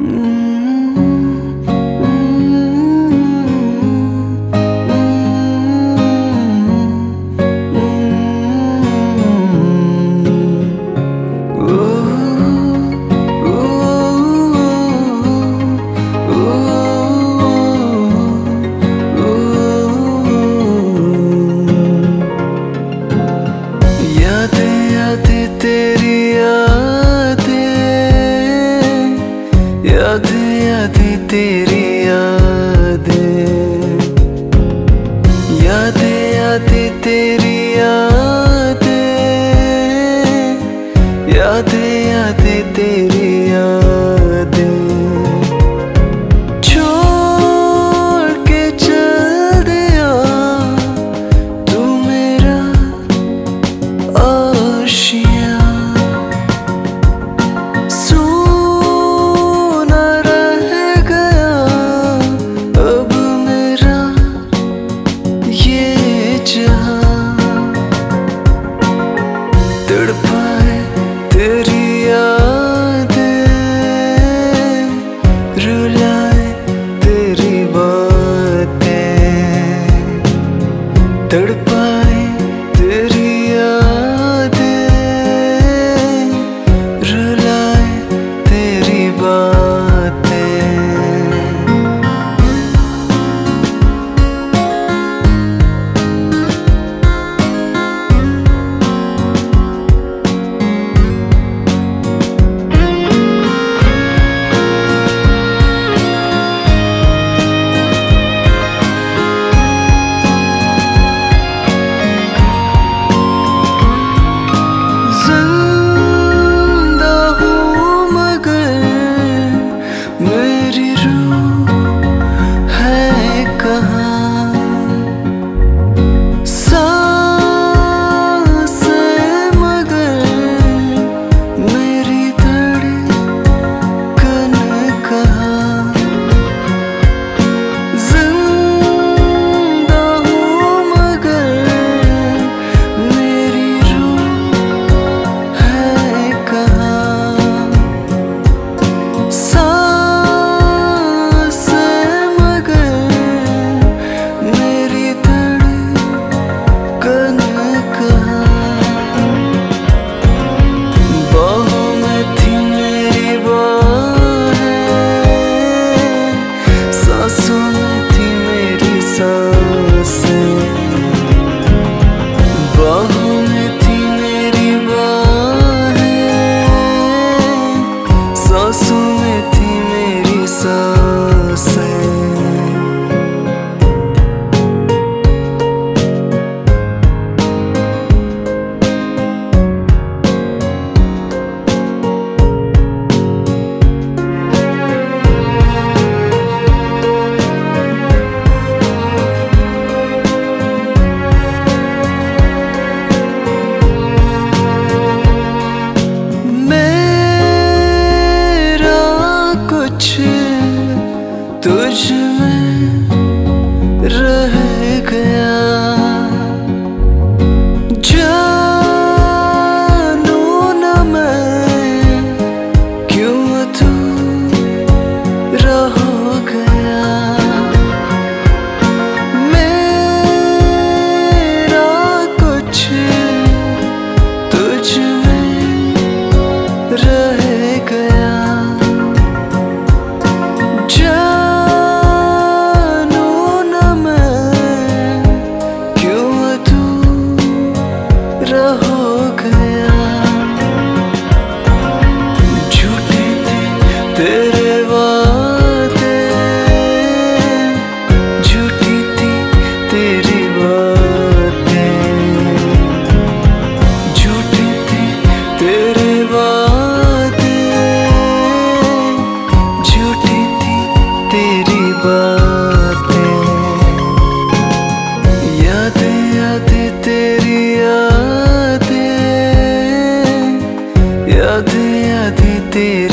Mm. आती तेरी यादें। यादें आती तेरी याद। में रह गया। आधी आधी तेरी